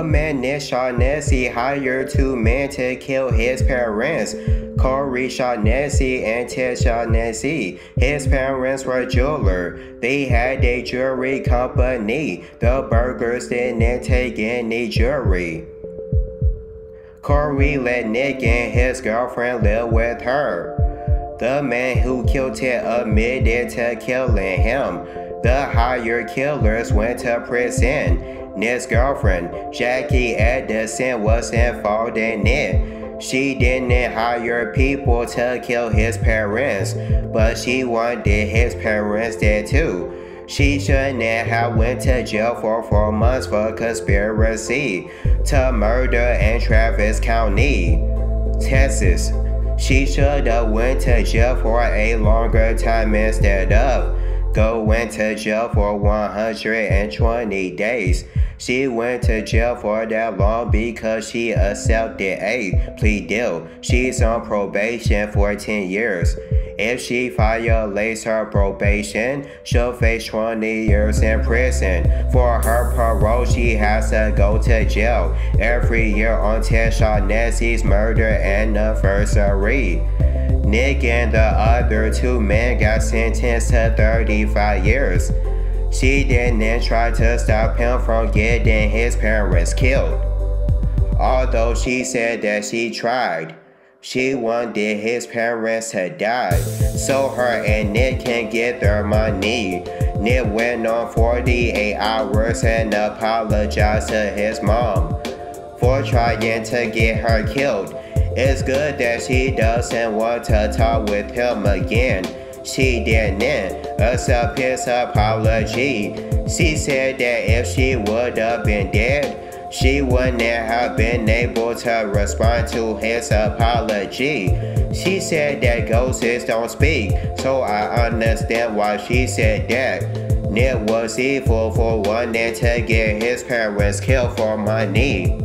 The man Nick Shaughnessy hired two men to kill his parents. Corey Shaughnessy and Ted Shaughnessy. His parents were jeweler. They had a jewelry company. The burgers didn't take any jewelry. Corey let Nick and his girlfriend live with her. The man who killed Ted admitted to killing him. The hired killers went to prison. Nick's girlfriend, Jackie Edison, was involved in it. She didn't hire people to kill his parents, but she wanted his parents dead too. She shouldn't have went to jail for four months for conspiracy to murder in Travis County, Texas. She should have went to jail for a longer time instead of going to jail for 120 days. She went to jail for that long because she accepted a plea deal. She's on probation for 10 years. If she violates her probation, she'll face 20 years in prison. For her parole, she has to go to jail every year until Shaughnessy's murder anniversary. Nick and the other two men got sentenced to 35 years. She didn't try to stop him from getting his parents killed. Although she said that she tried, she wanted his parents to die so her and Nick can get their money. Nick went on 48 hours and apologized to his mom for trying to get her killed. It's good that she doesn't want to talk with him again. She didn't accept his apology. She said that if she would have been dead, she wouldn't have been able to respond to his apology. She said that ghosts don't speak, so I understand why she said that. Nick was evil for one wanting to get his parents killed for money.